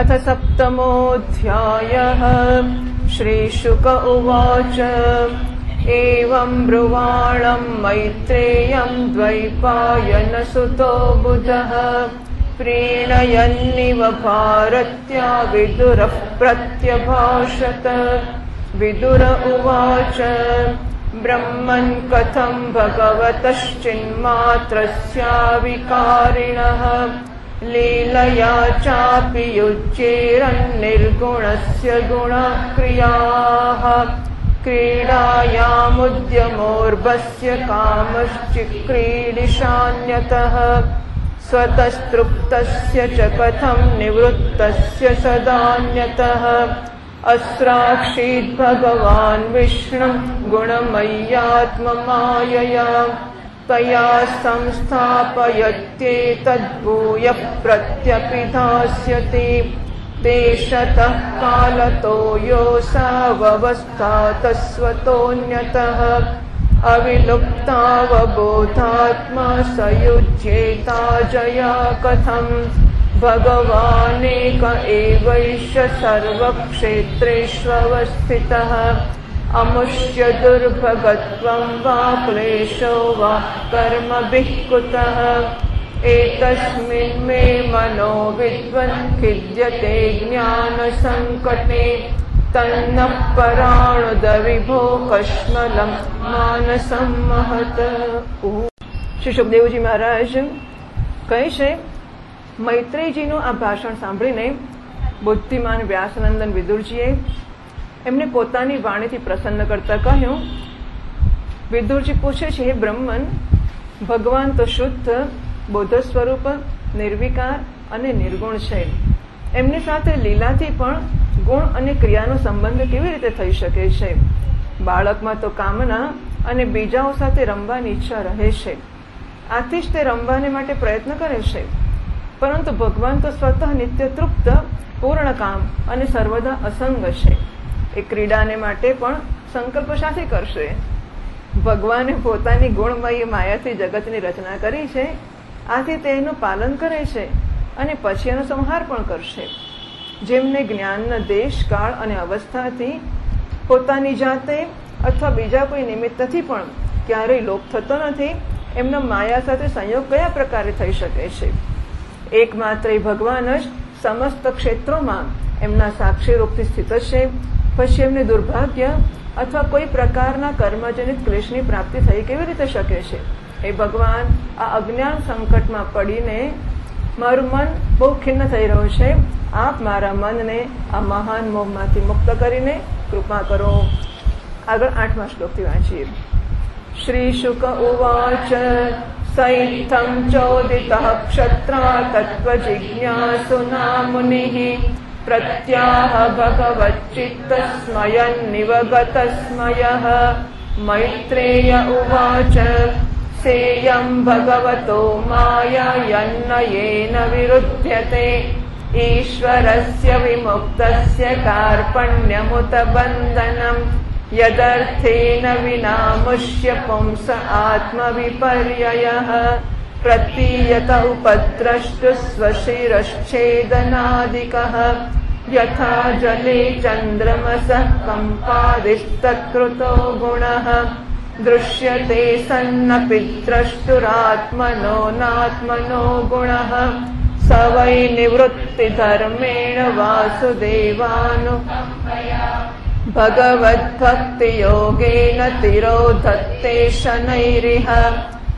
अथ सप्तमोऽध्यायः। श्रीशुक उवाच। एवं ब्रुवाणम् मैत्रेयम् द्वैपायनसुतो बुधः। प्रीणयन्निव भारत्या विदुरः प्रत्यभाषत। विदुर उवाच। ब्रह्मन् कथम् भगवतश्चिन्मात्रस्याविकारिणः लीलया चापि युज्येरन्निर्गुणस्य गुणक्रियाः क्रीडायामुद्यमोर्भस्य कामश्चिक्रीडिशान्यतः स्वतस्तृप्तस्य च कथम् निवृत्तस्य सदान्यतः अस्राक्षीद्भगवान् विष्णुम् गुणमय्यात्ममायया तया संस्थापयत्येतद्भूयः प्रत्यपिधास्यति देशतः कालतो योऽसावस्थातस्वतोऽन्यतः अविलुप्तावबोधात्मा स युज्येता जया कथम् भगवानेक एवैष सर्वक्षेत्रेष्वस्थितः अमुष्य दुर्भगत्वम् वा क्लेशो वा कर्मभिः कुतः एतस्मिन् मे मनो विद्वन् खिद्यते ज्ञानसङ्कटे तन्नः पराणुदविभो कश्मलम् માનસમ મહત શ્રી સુખદેવજી મહારાજ કહે છે મૈત્રેયજીનું આ ભાષણ સાંભળીને બુદ્ધિમાન વ્યાસનંદન વિદુરજીએ એમને પોતાની વાણીથી પ્રસન્ન કરતા કહ્યું, વિદુરજી પૂછે છે, હે બ્રહ્મન, ભગવાન તો શુદ્ધ બોધ સ્વરૂપ, નિર્વિકાર અને નિર્ગુણ છે. એમની સાથે લીલાથી પણ ગુણ અને ક્રિયાનો સંબંધ કેવી રીતે થઈ શકે છે? બાળકમાં તો કામના અને બીજાઓ સાથે રમવાની ઈચ્છા રહે છે. આથી જ તે રમવાને માટે પ્રયત્ન કરે છે. પરંતુ ભગવાન તો સ્વતઃ નિત્ય તૃપ્ત, પૂર્ણ કામ અને સર્વદા અસંગ છે. એ ક્રીડાને માટે પણ સંકલ્પ સાથે કરશે. ભગવાને પોતાની ગુણમય માયાથી જગતની રચના કરી છે, આથી તેનું પાલન કરે છે અને પછી એનો સંહાર પણ કરશે. જેમને જ્ઞાનના દેશ, કાળ અને અવસ્થાથી પોતાની જાતે અથવા બીજા કોઈ નિમિત્તથી પણ ક્યારેય લોપ થતો નથી, એમના માયા સાથે સંયોગ કયા પ્રકારે થઈ શકે છે? એકમાત્ર ભગવાન જ સમસ્ત ક્ષેત્રોમાં એમના સાક્ષી રૂપથી સ્થિત છે. પછી એમને દુર્ભાગ્ય અથવા કોઈ પ્રકારના કર્મજનિત ક્લેશની પ્રાપ્તિ થઈ કેવી રીતે શકે છે? એ ભગવાન, આ અજ્ઞાન સંકટમાં પડીને મારું મન બહુ ખિન્ન થઈ રહ્યું છે. આપ મારા મનને આ મહાન મોહમાંથી મુક્ત કરીને કૃપા કરો. આગળ આઠમા શ્લોકથી વાંચીએ. શ્રી શુક ઉવાચ સૈથમ ચોદિત ક્ષત્રા તત્વ જિજ્ઞાસુ ના ભગવચ્ચિત્ત प्रत्याह भगवच्चित्तस्मयन्निवगतस्मयः मैत्रेय उवाच सेयं भगवतो मायायन्न येन विरुध्यते ईश्वरस्य विमुक्तस्य कार्पण्यमुत बन्धनम् यदर्थेन विना मुष्य पुंस आत्मविपर्ययः प्रतीयत उपद्रष्टु स्वशिरश्छेदनादिकः यथा जले चन्द्रमसः कम्पादिस्तत्कृतो गुणः दृश्यते सन्नपि द्रष्टुरात्मनो नात्मनो गुणः स वै निवृत्तिधर्मेण वासुदेवानु भगवद्भक्तियोगेन तिरोधत्ते शनैरिह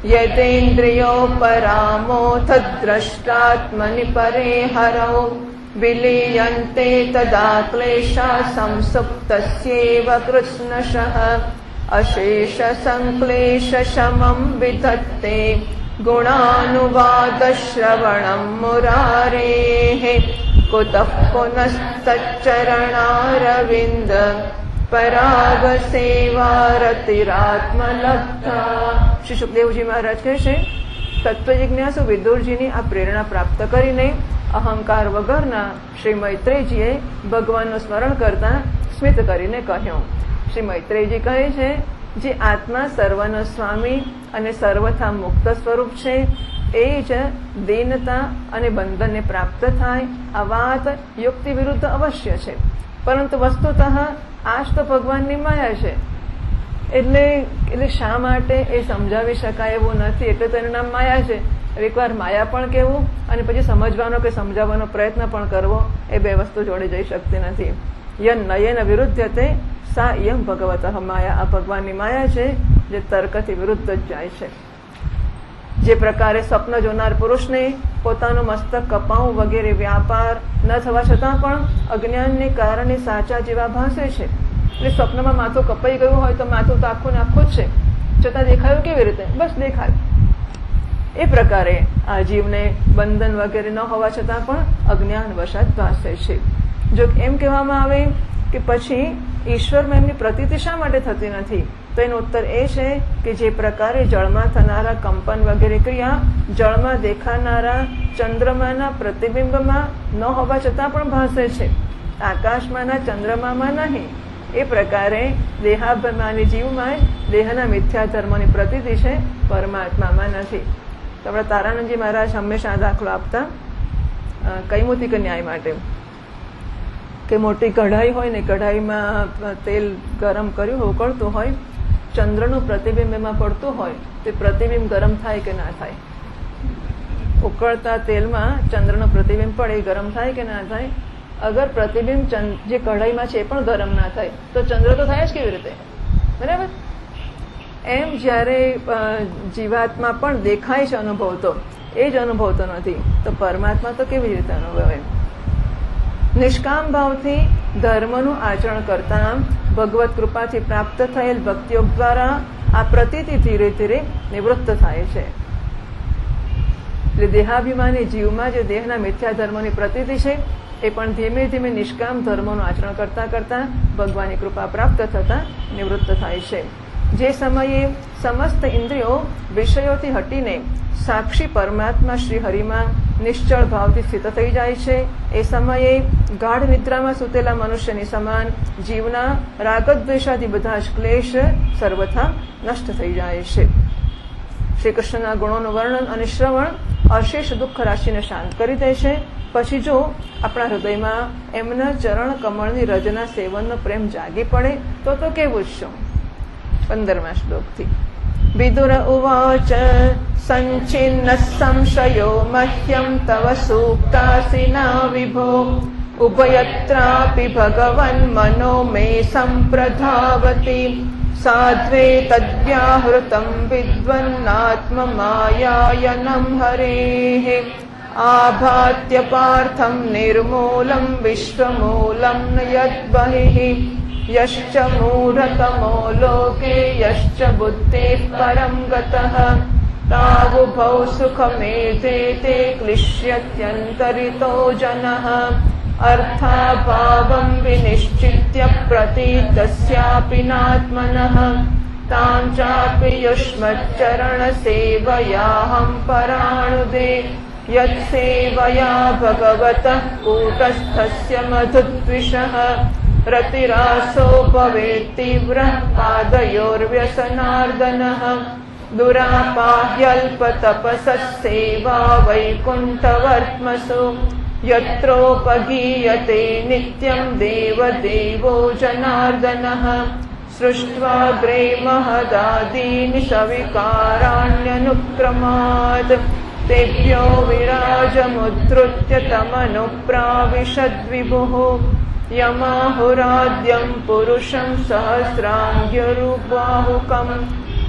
यदेन्द्रियोपरामोऽथ द्रष्टात्मनि परे हरौ। विलीयन्ते तदा क्लेशा संसुप्तस्येव कृष्णशः अशेषसङ्क्लेशशमम् विधत्ते गुणानुवादश्रवणम् मुरारेः। कुतः पुनस्तच्चरणारविन्द પરાગસેવારતિરાત્મલબ્ધા શ્રી સુખદેવજી મહારાજ કહે છે તત્વ જિજ્ઞાસુ વિદુરજીની આ પ્રેરણા પ્રાપ્ત કરીને અહંકાર વગરના શ્રી મૈત્રેયજીએ ભગવાનનું સ્મરણ કરતા સ્મિત કરીને કહ્યું. શ્રી મૈત્રેયજી કહે છે, જે આત્મા સર્વનો સ્વામી અને સર્વથા મુક્ત સ્વરૂપ છે, એ જ દીનતા અને બંધનને પ્રાપ્ત થાય આ વાત યુક્તિ વિરુદ્ધ અવશ્ય છે. પરંતુ વસ્તુતઃ આજ તો ભગવાનની માયા છે. એટલે એટલે શા માટે એ સમજાવી શકાય એવું નથી? એટલે તો એનું નામ માયા છે. એકવાર માયા પણ કહેવું અને પછી સમજવાનો કે સમજાવવાનો પ્રયત્ન પણ કરવો, એ બે વસ્તુ જોડે જઈ શકતી નથી. યન નયન વિરુદ્ધતે સા યમ ભગવત માયા. આ ભગવાનની માયા છે, જે તર્કથી વિરુદ્ધ જ જાય છે. જે પ્રકારે સ્વપ્ન જોનાર પુરુષને પોતાનું મસ્તક કપાવું વગેરે વ્યાપાર ન થવા છતાં પણ અજ્ઞાનને કારણે સાચા જેવા ભાસે છે. એટલે સ્વપ્નમાં માથું કપાઈ ગયું હોય તો માથું તો આખું ને આખું જ છે. છતાં દેખાયું કેવી રીતે? બસ દેખાયું. એ પ્રકારે આ જીવને બંધન વગેરે ન હોવા છતાં પણ અજ્ઞાન વશાત ભાસે છે. જો એમ કહેવામાં આવે કે પછી ઈશ્વરમાં એમની પ્રતીતિ શા માટે થતી નથી? તો એનો ઉત્તર એ છે કે જે પ્રકારે જળમાં થનારા કંપન વગેરે ક્રિયા જળમાં દેખાનારા ચંદ્રમાના પ્રતિબિંબમાં ન હોવા છતાં પણ ભાસે છે. આકાશમાંના ચંદ્રમામાં નહીં. એ પ્રકારે દેહાભિમાની જીવમાં દેહના મિથ્યા ધર્મની પ્રતિતિ છે પરમાત્મામાં નથી. આપણા તારાનંદજી મહારાજ હંમેશા દાખલો આપતા કૈમુતિક ન્યાય માટે. કે મોટી કઢાઈ હોય ને કઢાઈમાં તેલ ગરમ કર્યું, ઉકળતું હોય ચંદ્રનું પ્રતિબિંબ એમાં પડતું હોય, તે પ્રતિબિંબ ગરમ થાય કે ના થાય? ઉકળતા તેલમાં ચંદ્રનું પ્રતિબિંબ પડે, એ ગરમ થાય કે ના થાય? અગર પ્રતિબિંબ જે કઢાઈમાં છે એ પણ ગરમ ના થાય, તો ચંદ્ર તો થાય જ કેવી રીતે? બરાબર? એમ જ્યારે જીવાત્મા પણ દેખાય છે અનુભવતો, એ જ અનુભવતો નથી, તો પરમાત્મા તો કેવી રીતે અનુભવે? નિષ્કામ ભાવથી ધર્મનું આચરણ કરતા ભગવત કૃપાથી પ્રાપ્ત થયેલ ભક્તિયોગ દ્વારા આ પ્રતિતિ ધીરે ધીરે નિવૃત્ત થાય છે. એટલે દેહાભિમાની જીવમાં જે દેહના મિથ્યા ધર્મોની પ્રતીતિ છે, એ પણ ધીમે ધીમે નિષ્કામ ધર્મોનું આચરણ કરતા કરતા ભગવાનની કૃપા પ્રાપ્ત થતા નિવૃત્ત થાય છે. જે સમયે સમસ્ત ઇન્દ્રિયો વિષયોથી હટીને સાક્ષી પરમાત્મા શ્રી હરિમાં નિશ્ચળ ભાવથી સ્થિત થઈ જાય છે. એ સમયે ગાઢ નિદ્રામાં સૂતેલા મનુષ્યની સમાન જીવના રાગદ્વેષાથી બધા જ ક્લેશ સર્વથા નષ્ટ થઈ જાય છે. શ્રી કૃષ્ણના ગુણોનું વર્ણન અને શ્રવણ અશેષ દુઃખ રાશિને શાંત કરી દે છે. પછી જો આપણા હૃદયમાં એમના ચરણ કમળની રજના સેવનનો પ્રેમ જાગી પડે, તો તો કેવું જ શું? પંદરમા શ્લોકથી વિદુર ઉવાચ સંચિન્ન સંશયો મહ્યમ તવ સૂક્તાસી ના વિભો. ઉભયત્રાપि ભગવન મનો મે સંપ્રધાવતી. સાધ્વે તદ્વ્યાહૃતમ વિદ્વન્નાત્મ માયાયનમ હરે. આભાત્ય પાર્થમ નિર્મૂલમ વિશ્વમૂલમ યદ્બહિ यश्च मूढतमो लोके यश्च बुद्धेः परं गतः तावुभौ सुखमेधेते क्लिश्यत्यन्तरितो जनः अर्थाभावं विनिश्चित्य प्रतीतस्यापि नात्मनः तां चापि युष्मच्चरणसेवयाहं पराणुदे यत्सेवया भगवतः कूटस्थस्य मधुद्विषः रतिरासो भवेत्तीव्रः पादयोर्व्यसनार्दनः दुरापाह्यल्पतपसः सेवा वैकुण्ठवर्त्मसु। यत्रोपगीयते नित्यं देवदेवो जनार्दनः। सृष्ट्वाग्रे महदादीनि सविकाराण्यनुक्रमात् तेभ्यो विराजमुद्धृत्य तमनुप्राविशद्विभुः यमाहुराद्यं पुरुषं सहस्राङ्ग्यरुबाहुकम्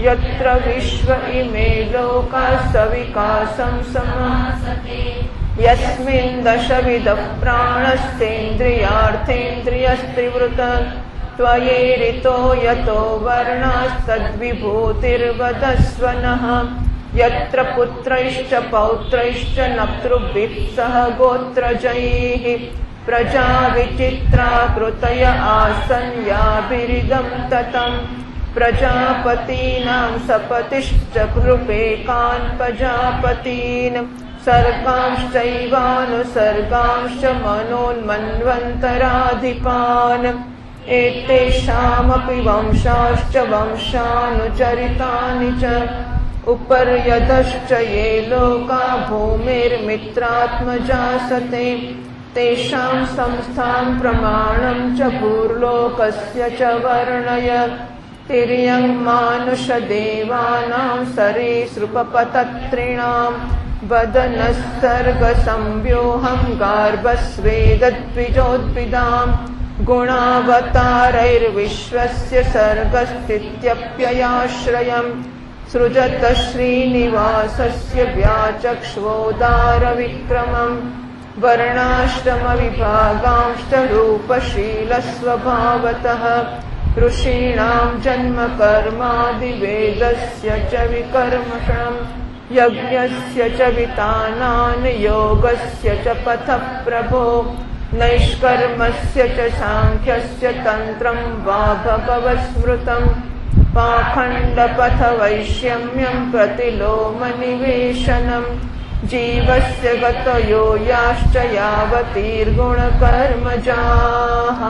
यत्र विश्व इमे लोकाः सविकासं समासते यस्मिन् दशविधः प्राणस्तेन्द्रियार्थेन्द्रियस्त्रिवृत त्वयेरितो यतो वर्णास्तद्विभूतिर्वदस्व नः यत्र पुत्रैश्च पौत्रैश्च नक्तृभिः सह गोत्रजैः प्रजाविचित्रा कृतय आसन् याभिरिदं ततम् प्रजापतीनां सपतिश्च कृपेकान् प्रजापतीन् सर्गांश्चैवानुसर्गांश्च मनोन्मन्वन्तराधिपान् एतेषामपि वंशाश्च वंशानुचरितानि च उपर्यदश्च ये लोका भूमिर्मित्रात्मजा सते तेषां संस्थां प्रमाणं च भूर्लोकस्य च वर्णय तिर्यं मानुषदेवानां सरीसृपपतत्रिणां वदनः सर्गसंव्यूहं गार्भस्वेदद्विजोद्भिदाम् गुणावतारैर्विश्वस्य सर्गस्थित्यप्ययाश्रयम् सृजत श्रीनिवासस्य व्याचक्ष्वोदारविक्रमम् वर्णाश्रमविभागांश्च ऋषीणाम् जन्म कर्मादिवेदस्य च विकर्मषम् यज्ञस्य च वितानान् योगस्य च पथः प्रभो नैष्कर्मस्य च साङ्ख्यस्य तन्त्रम् वा भगवत्स्मृतम् पाखण्डपथवैषम्यम् प्रतिलोमनिवेशनम् जीवस्य गतयो याश्च यावतीर्गुणकर्मजाः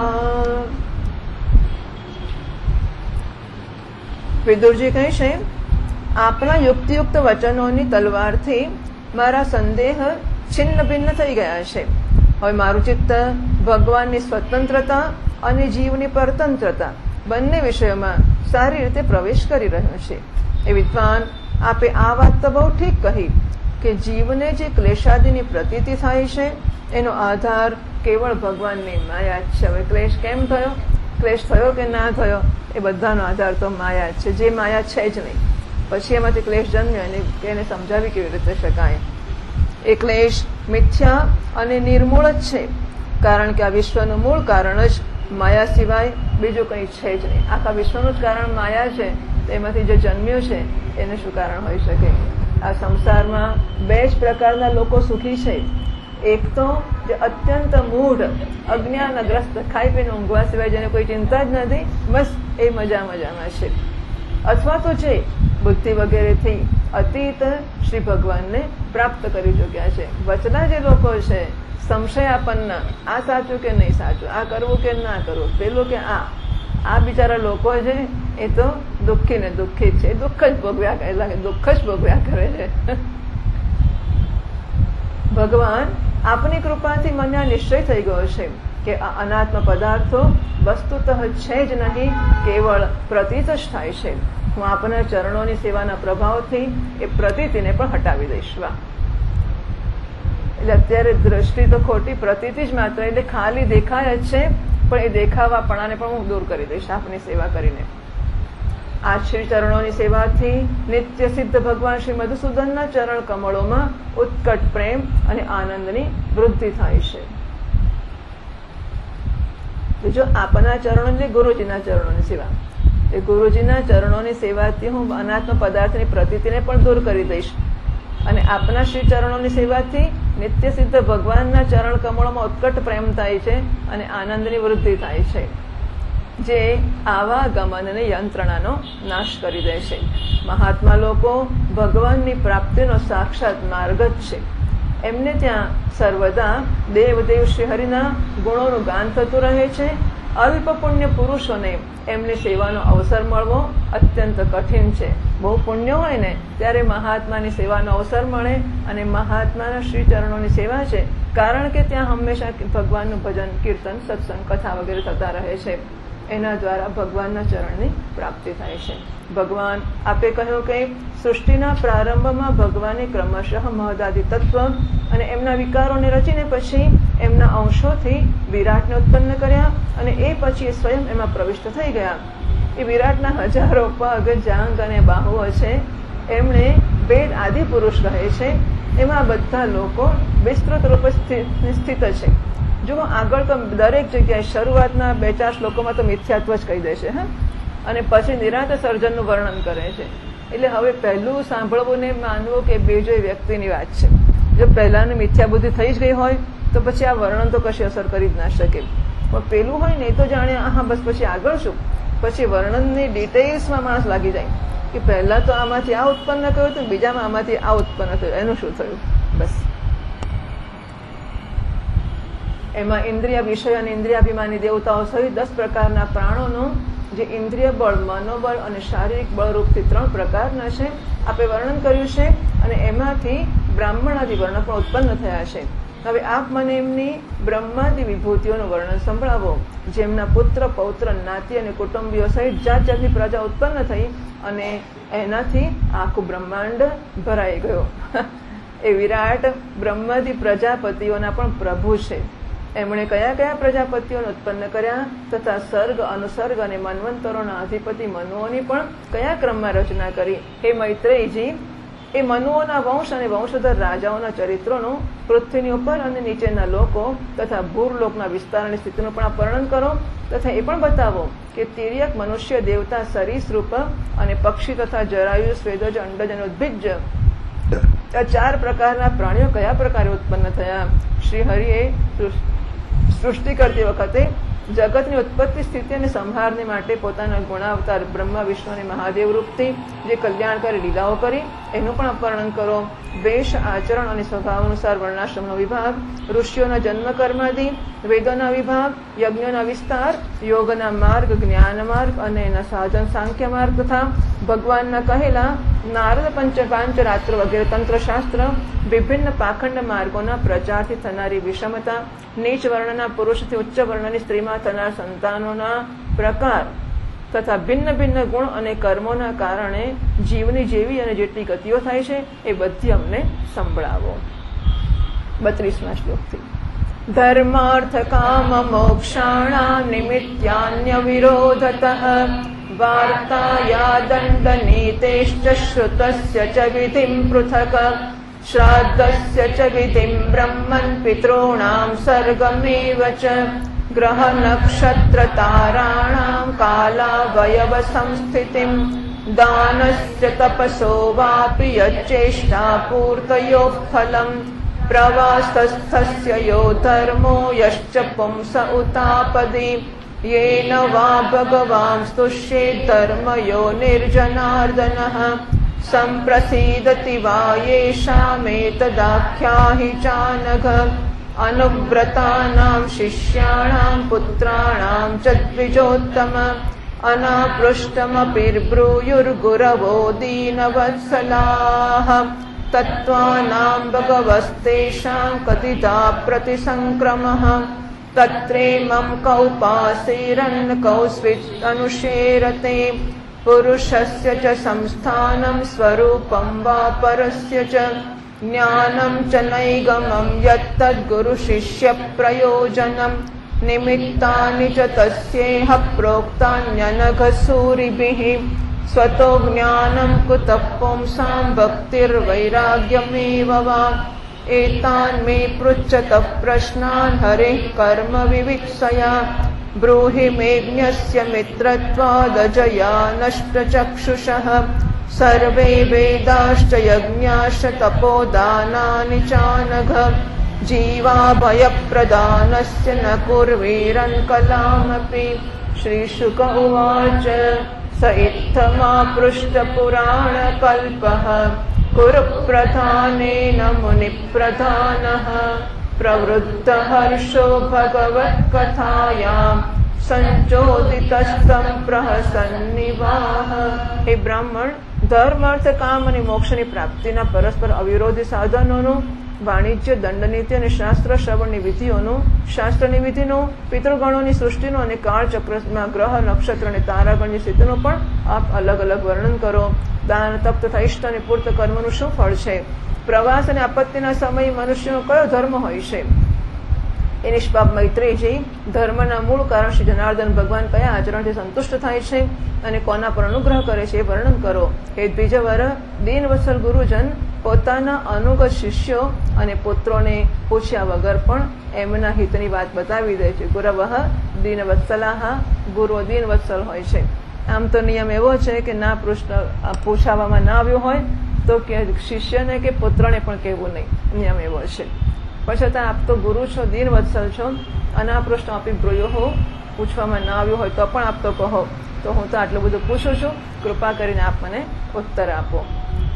વિદુરજી કહે છે આપણા યુક્તિયુક્ત વચનોની તલવારથી મારા સંદેહ છિન્ન ભિન્ન થઈ ગયા છે હવે મારું ચિત્ત ભગવાનની સ્વતંત્રતા અને જીવની પરતંત્રતા બંને વિષયોમાં સારી રીતે પ્રવેશ કરી રહ્યો છે એ વિદ્વાન આપે આ વાત તો બહુ ઠીક કહી કે જીવને જે ક્લેશાદીની પ્રતીતિ થાય છે, એનો આધાર કેવળ ભગવાનની માયા જ છે. હવે ક્લેશ કેમ થયો? ક્લેશ થયો કે ના થયો? એ બધાનો આધાર તો માયા જ છે. જે માયા છે જ નહીં. પછી એમાંથી ક્લેશ જન્મ્યો અને એને સમજાવી કેવી રીતે શકાય? એ ક્લેશ મિથ્યા અને નિર્મૂળ જ છે. કારણ કે આ વિશ્વનું મૂળ કારણ જ માયા સિવાય બીજું કંઈ છે જ નહીં. આખા વિશ્વનું જ કારણ માયા છે. તેમાંથી જે જન્મ્યું છે, એને શું કારણ હોઈ શકે? આ સંસારમાં બે જ પ્રકારના લોકો સુખી છે. એક તો જે અત્યંત મૂઢ, અજ્ઞાનગ્રસ્ત, ખાઈ પીને ઊંઘવા સિવાય જેને કોઈ ચિંતા જ નથી, બસ એ મજા મજામાં છે. અથવા તો છે બુદ્ધિ વગેરેથી અતીત શ્રી ભગવાનને પ્રાપ્ત કરી ચૂક્યા છે. વચના જે લોકો છે સંશય આપણના આ સાચું કે નહીં સાચું, આ કરવું કે ના કરવું, પેલું કે આ આ બિચારા લોકો છે એ તો દુઃખી ને દુઃખી છે દુઃખ જ ભોગવ્યા કરે દુઃખ જ ભોગવ્યા કરે છે. ભગવાન આપની કૃપાથી મને આ નિશ્ચય થઈ ગયો છે કે આ અનાત્મ પદાર્થો વસ્તુતઃ છે જ નહીં, કેવળ પ્રતીત જ થાય છે. હું આપના ચરણોની સેવાના પ્રભાવથી એ પ્રતીતિને પણ હટાવી દઈશ. એટલે અત્યારે દ્રષ્ટિ તો ખોટી, પ્રતીતિ જ માત્ર, એટલે ખાલી દેખાય જ છે. પણ એ દેખાવાપણાને પણ હું દૂર કરી દઈશ આપની સેવા કરીને. આ શ્રી ચરણોની સેવાથી નિત્ય સિદ્ધ ભગવાન શ્રી મધુસૂદનના ચરણ કમળોમાં ઉત્કટ પ્રેમ અને આનંદની વૃદ્ધિ થાય છે. જો આપના ચરણો એટલે ગુરુજીના ચરણોની સેવા. એ ગુરુજીના ચરણોની સેવાથી હું અનાત્મ પદાર્થની પ્રતીતિને પણ દૂર કરી દઈશ. અને આપના શ્રી ચરણોની સેવાથી નિત્ય સિદ્ધ ભગવાનના ચરણ કમળોમાં ઉત્કટ પ્રેમ થાય છે અને આનંદની વૃદ્ધિ થાય છે, જે આવા ગમનની યંત્રણાનો નાશ કરી દે છે. મહાત્મા લોકો ભગવાનની પ્રાપ્તિનો સાક્ષાત માર્ગ જ છે. એમને ત્યાં સર્વદા દેવદેવ શ્રીહરિના ગુણોનું ગાન થતું રહે છે અલ્પ પુણ્ય પુરુષોને એમની સેવાનો અવસર મળવો અત્યંત કઠિન છે. બહુ પુણ્ય હોય ને, ત્યારે મહાત્માની સેવાનો અવસર મળે અને મહાત્માના શ્રી ચરણોની સેવા છે, કારણ કે ત્યાં હંમેશા ભગવાનનું ભજન, કીર્તન, સત્સંગ, કથા વગેરે થતા રહે છે. એના દ્વારા ભગવાનના ચરણની પ્રાપ્તિ થાય છે. ભગવાન આપે કહ્યું કે, સૃષ્ટિના પ્રારંભમાં ભગવાને ક્રમશઃ મહદાદી તત્વ અને એમના વિકારોને રચીને પછી એમના અંશોથી વિરાટને ઉત્પન્ન કર્યા અને એ પછી એ સ્વયં એમાં પ્રવિષ્ટ થઈ ગયા. એ વિરાટના હજારો પગ, જાંગ અને બાહુઓ છે. એમણે વેદ આદિ પુરુષ કહે છે. એમાં બધા લોકો વિસ્તૃત રૂપે સ્થિત છે. જો આગળ તો દરેક જગ્યાએ શરૂઆતના બે ચાર શ્લોકોમાં તો મિથ્યાત્વ જ કહી દેશે, હા? અને પછી નિરાંત સર્જનનું વર્ણન કરે છે. એટલે હવે પહેલું સાંભળવું ને માનવું કે બે જો વ્યક્તિની વાત છે. જો પહેલાની મિથ્યા બુદ્ધિ થઈ જ ગઈ હોય તો પછી આ વર્ણન તો કશી અસર કરી જ ના શકે. પણ પેલું હોય ને એ તો જાણે હા બસ પછી આગળ શું? પછી વર્ણનની ડિટેલ્સમાં માણસ લાગી જાય કે પહેલા તો આમાંથી આ ઉત્પન્ન કર્યું હતું બીજામાં આમાંથી આ ઉત્પન્ન થયું. એનું શું થયું? બસ. એમાં ઇન્દ્રિય વિષય અને ઇન્દ્રિયાભિમાની દેવતાઓ સહિત દસ પ્રકારના પ્રાણોનું જે ઇન્દ્રિય બળ, મનોબળ અને શારીરિક બળરૂપથી ત્રણ પ્રકારના છે. આપણે વર્ણન કર્યું છે અને એમાંથી બ્રાહ્મણાદિ વર્ણ પણ ઉત્પન્ન થયા છે. હવે આપ મને એમની બ્રહ્માદી વિભૂતિઓનું વર્ણન સંભળાવો, જેમના પુત્ર, પૌત્ર, નાતી અને કુટુંબીઓ સહિત જાત જાતની પ્રજા ઉત્પન્ન થઈ અને એનાથી આખું બ્રહ્માંડ ભરાઈ ગયો. એ વિરાટ બ્રહ્માદી પ્રજાપતિઓના પણ પ્રભુ છે. એમણે કયા કયા પ્રજાપતિઓને ઉત્પન્ન કર્યા તથા સર્ગ અનુસર્ગ અને મન્વંતરોના અધિપતિ મનુઓની પણ કયા ક્રમમાં રચના કરી? હે મૈત્રેયજી એ મનુઓના વંશ અને વંશધર રાજાઓના ચરિત્રોનું પૃથ્વીની ઉપર અને નીચેના લોકો તથા ભૂરલોકના વિસ્તારની સ્થિતિનું પણ વર્ણન કરો. તથા એ પણ બતાવો કે તિર્યક મનુષ્ય દેવતા સરીસૃપ અને પક્ષી તથા જરાયુ સ્વેદજ અંડજ અને ઉદ્ભિજ આ ચાર પ્રકારના પ્રાણીઓ કયા પ્રકારે ઉત્પન્ન થયા? શ્રી હરિએ સૃષ્ટિ કરતી વખતે જગતની ઉત્પત્તિ સ્થિતિ અને સંહારને માટે પોતાના ગુણાવતાર બ્રહ્મા, વિષ્ણુ મહાદેવ રૂપથી જે કલ્યાણકારી લીલાઓ કરી, એનું પણ અપવર્ણન કરો. વેશ, આચરણ અને સ્વભાવ અનુસાર વર્ણાશ્રમનો વિભાગ, ઋષિઓના જન્મ કર્માદિ વેદોના વિભાગ, યજ્ઞોના વિસ્તાર, યોગના માર્ગ, જ્ઞાન માર્ગ અને એના સાધન સાંખ્ય માર્ગ તથા ભગવાનના કહેલા નારદ પંચ રાત્ર વગેરે તંત્રશાસ્ત્ર વિભિન્ન પાખંડ માર્ગોના પ્રચારથી થનારી વિષમતા, નીચ વર્ણના પુરુષથી ઉચ્ચ વર્ણની સ્ત્રીમાં થનાર સંતાનોના પ્રકાર તથા ભિન્ન ભિન્ન ગુણ અને કર્મોના કારણે જીવની જેવી અને જેટલી ગતિઓ થાય છે, એ બધી અમને સંભળાવો. બત્રીસમાં શ્લોકથી. ધર્માર્થ કામ મોક્ષાણા નિમિત્યાન્ય વિરોધતઃ वार्ताया दण्डनीतेश्च श्रुतस्य च विधिम् पृथक्। श्राद्धस्य च विधिम् ब्रह्मन् पितॄणाम् सर्गमेव च। ग्रहनक्षत्रताराणाम् कालावयवसंस्थितिम् दानस्य तपसो वापि यच्चेष्टा पूर्तयोः फलम्। प्रवासस्थस्य यो धर्मो यश्च पुंस उतापदि। येन वा भगवांस्तुष्येत् धर्मयो निर्जनार्दनः सम्प्रसीदति वा येषामेतदाख्याहि चानघ अनुव्रतानां शिष्याणां पुत्राणां च द्विजोत्तम अनापृष्टमपि ब्रूयुर्गुरवो दीनवत्सलाः तत्त्वानां भगवस्तेषां कथिता प्रतिसङ्क्रमः तत्रेमं कौपासीरन् कौस्वित् अनुशेरते। पुरुषस्य च संस्थानं स्वरूपं वा परस्य च ज्ञानं च नैगमं यत्तद्गुरुशिष्यप्रयोजनं। निमित्तानि च तस्येह प्रोक्तान्यनघसूरिभिः। स्वतो ज्ञानं कुतः पुंसां भक्तिर्वैराग्यमेव वा एतान् मे पृच्छतः प्रश्नान् हरेः कर्म विवित्सया ब्रूहि मेऽज्ञस्य मित्रत्वादजया नष्टचक्षुषः सर्वे वेदाश्च यज्ञाश्च तपोदानानि चानघ जीवाभयप्रदानस्य न कुर्वीरन् कलामपि श्रीशुक उवाच स इत्थमापृष्टपुराणकल्पः कुरुप्रधानेन मुनिप्रधानः प्रवृत्तहर्षो भगवत्कथायाम् સંચોદિતસ્તમ પ્રહસન્નિવાહ હે બ્રાહ્મણ ધર્મ અર્થ કામ અને મોક્ષની પ્રાપ્તિના પરસ્પર અવિરોધી સાધનોનું વાણિજ્ય, દંડનીતિ અને શાસ્ત્ર શ્રવણની વિધિઓનું, શાસ્ત્રની વિધિનું, પિતૃગણોની સૃષ્ટિનું અને કાળચક્રમાં ગ્રહ, નક્ષત્ર અને તારાગણની સ્થિતિનું પણ આપ અલગ અલગ વર્ણન કરો. દાન તપ તથા ઇષ્ટ અને પૂર્ત કર્મનું શું ફળ છે? પ્રવાસ અને આપત્તિના સમયે મનુષ્યનો કયો ધર્મ હોય છે? એ નિષ્પાપ મૈત્રીજી, ધર્મના મૂળ કારણ શ્રી જનાર્દન ભગવાન કયા આચરણથી સંતુષ્ટ થાય છે અને કોના પર અનુગ્રહ કરે છે એ વર્ણન કરો. હે દ્વિજવર, દીનવત્સલ ગુરુજન પોતાના અનુગત શિષ્યો અને પુત્રોને પૂછ્યા વગર પણ એમના હિતની વાત બતાવી દે છે. ગુરવહ દીનવત્સલાહ, ગુરુ દીનવત્સલ હોય છે. આમ તો નિયમ એવો છે કે ના પ્રશ્ન પૂછાવામાં ના આવ્યું હોય તો કે શિષ્યને કે પુત્રને પણ કહેવું નહીં. નિયમ એવો છે. પણ આપ તો ગુરુ છો દિન વત્સલ છો અને આ પ્રશ્ન આપી બ્રોયો હો, પૂછવામાં ના આવ્યો હોય તો પણ આપ તો કહો. તો હું તો આટલું બધું પૂછું છું. કૃપા કરીને આપ મને ઉત્તર આપો.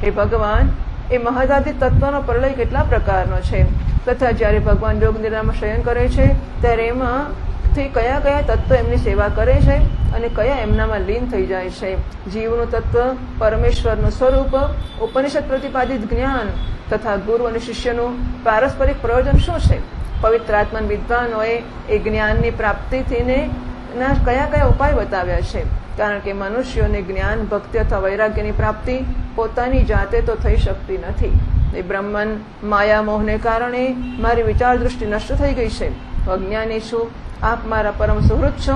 હે ભગવાન એ મહદાદી તત્વનો પ્રલય કેટલા પ્રકારનો છે? તથા જ્યારે ભગવાન યોગ નિદ્રામાં શયન કરે છે, ત્યારે એમાં થી કયા કયા તત્વ એમની સેવા કરે છે અને કયા એમનામાં લીન થઈ જાય છે? જીવનું તત્વ, પરમેશ્વરનું સ્વરૂપ, ઉપનિષદ પ્રતિપાદિત જ્ઞાન તથા ગુરુ અને શિષ્યનું પારસ્પરિક પ્રયોજન શું છે? પવિત્ર આત્મન વિદ્વાનોએ એ જ્ઞાનની પ્રાપ્તિથીને ના કયા કયા ઉપાય બતાવ્યા છે? કારણ કે મનુષ્યોને જ્ઞાન, ભક્તિ અથવા વૈરાગ્યની પ્રાપ્તિ પોતાની જાતે તો થઈ શકતી નથી. એ બ્રહ્મન માયા મોહને કારણે મારી વિચાર દૃષ્ટિ નષ્ટ થઈ ગઈ છે. અજ્ઞાની છું, આપ મારા પરમ સુહૃત છો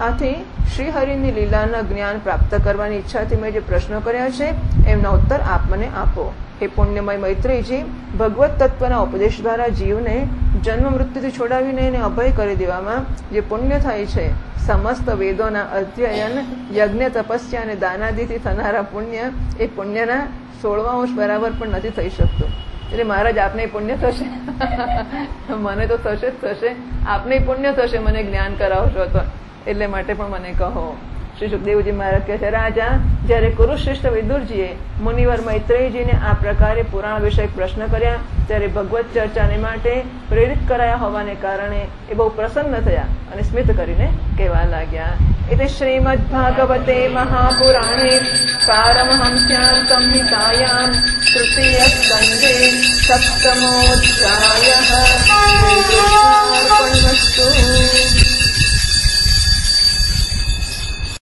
આથી શ્રીહરિની લીલાના જ્ઞાન પ્રાપ્ત કરવાની ઈચ્છાથી મેં જે પ્રશ્નો કર્યા છે, એમના ઉત્તર આપ મને આપો. હે પુણ્યમય મૈત્રીજી, ભગવત તત્વના ઉપદેશ દ્વારા જીવને જન્મ મૃત્યુથી છોડાવીને એને અભય કરી દેવામાં જે પુણ્ય થાય છે, સમસ્ત વેદોના અધ્યયન, યજ્ઞ, તપસ્યા અને દાનાદિથી થનારા પુણ્ય એ પુણ્યના સોળવા અંશ બરાબર પણ નથી થઈ શકતું. એટલે મહારાજ, આપને પુણ્ય થશે? મને તો થશે જ થશે. આપને પુણ્ય થશે, મને જ્ઞાન કરાવશો તો. એટલે માટે પણ મને કહો. શ્રી સુખદેવજી મહારાજ કહે છે, રાજા, જ્યારે કુરુશ્રેષ્ઠ વિદુરજીએ મુનિવર મૈત્રેયજીને આ પ્રકારે પુરાણ વિષયક પ્રશ્ન કર્યા, ત્યારે ભગવત ચર્ચાને માટે પ્રેરિત કરાયા હોવાને કારણે એ બહુ પ્રસન્ન થયા અને સ્મિત કરીને કહેવા લાગ્યા. એટલે શ્રીમદ ભાગવતે મહાપુરાણે પારમહંસ્યામ સંહિતાયામ તૃતીય સ્કંદે સપ્તમોધ્યાય